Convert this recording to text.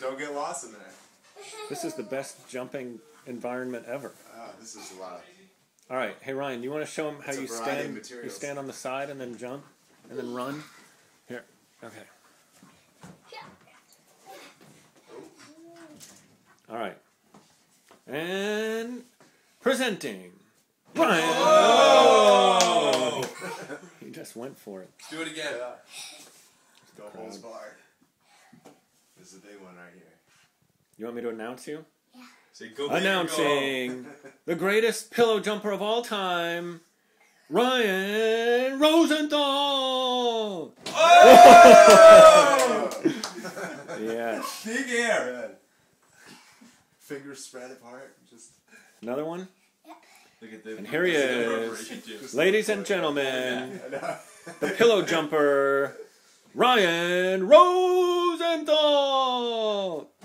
don't get lost in there. This is the best jumping environment ever. Ah, this is a lot. All right, hey Ryan, you want to show him how It's you stand? You stand on the side and then jump, and then run. Here, okay. All right, and presenting Ryan. Oh! he just went for it. Do it again. Go holds bar. This is a big one right here. You want me to announce you? Say go big go Announcing the greatest pillow jumper of all time, Ryan Rosenthal. Oh! yes. Big air. Fingers spread apart. Just Another one? Look at the. And here he look at the is. Ladies and gentlemen, I the pillow jumper, Ryan ント